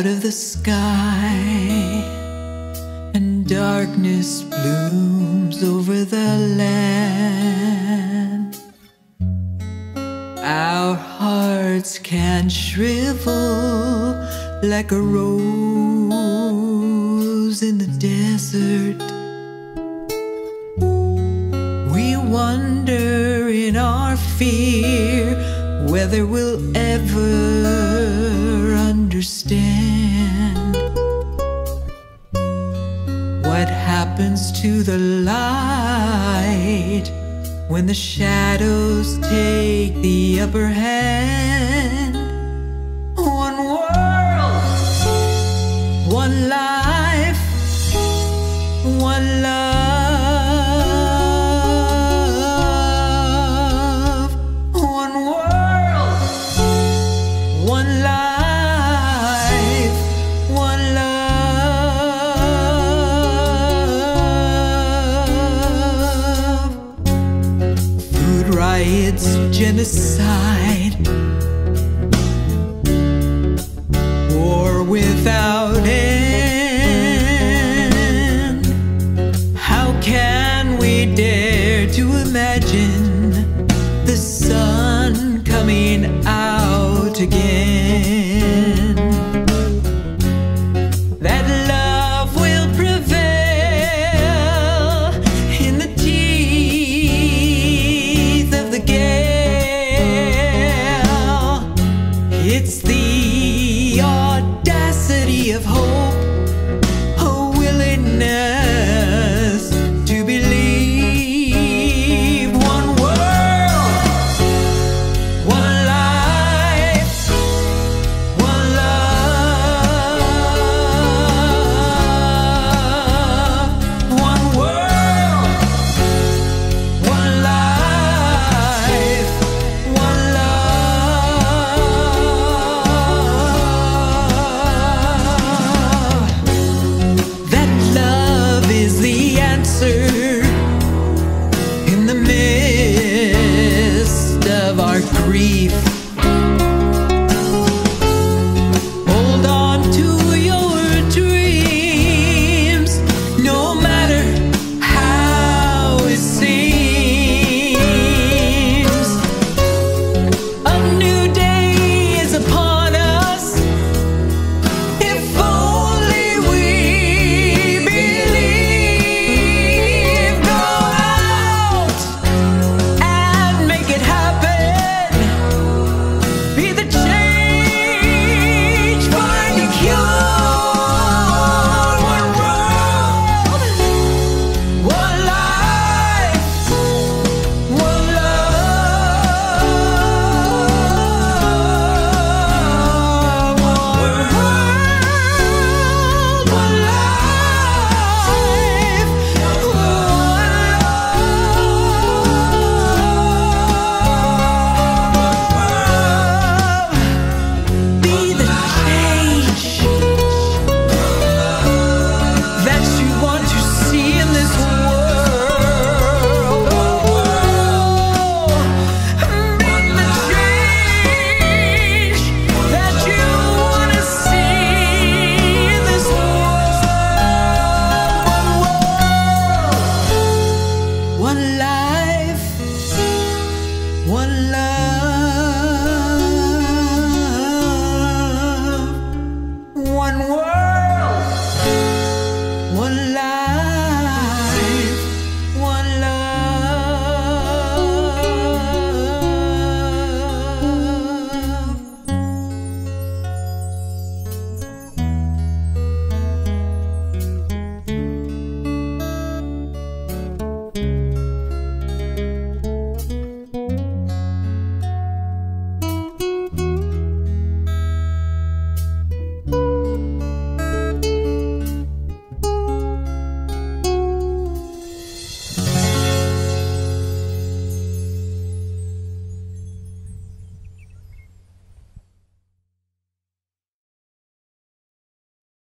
out of the sky, and darkness blooms over the land. Our hearts can shrivel like a rose in the desert. We wonder in our fear whether we'll ever understand what happens to the light when the shadows take the upper hand. inside or without end. How can we dare to imagine the sun coming out again?